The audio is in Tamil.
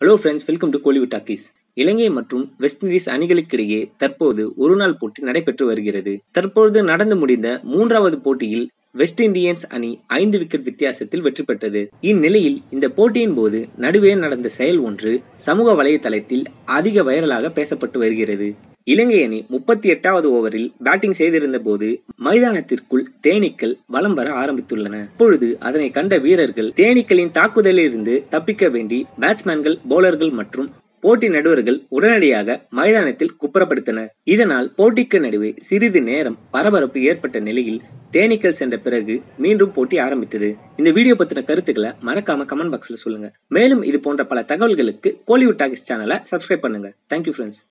Hello friends welcome to Kollywood talkies Ilangai மற்றும் வெஸ்ட் இண்டீஸ் அணிகளுக்கிடையே தற்போது ஒருநாள் போட்டி நடைபெற்று வருகிறது. தற்பொழுது நடந்து முடிந்த மூன்றாவது போட்டியில் வெஸ்ட் இண்டியன்ஸ் அணி ஐந்து விக்கெட் வித்தியாசத்தில் வெற்றி பெற்றது. இந்நிலையில் இந்த போட்டியின் போது நடுவே நடந்த செயல் ஒன்று சமூக வலைதளத்தில் அதிக வைரலாக பேசப்பட்டு வருகிறது. இலங்கை அணி முப்பத்தி எட்டாவது ஓவரில் பேட்டிங் செய்திருந்த போது மைதானத்திற்குள் தேனீக்கள் வலம் வர ஆரம்பித்துள்ளன. அப்பொழுது அதனை கண்ட வீரர்கள் தேனீக்களின் தாக்குதலில் இருந்து தப்பிக்க வேண்டி பேட்ஸ்மேன்கள் பவுலர்கள் மற்றும் போட்டி நடுவர்கள் உடனடியாக மைதானத்தில் குப்புறப்படுத்தனர். இதனால் போட்டிக்கு நடுவே சிறிது நேரம் பரபரப்பு ஏற்பட்ட நிலையில் தேனீக்கள் சென்ற பிறகு மீண்டும் போட்டி ஆரம்பித்தது. இந்த வீடியோ பத்தின கருத்துக்களை மறக்காம கமெண்ட் பாக்ஸ்ல சொல்லுங்க. மேலும் இது போன்ற பல தகவல்களுக்கு கோலிவுட் டாகிஸ் சேனலை சப்ஸ்கிரைப் பண்ணுங்க. Thank you friends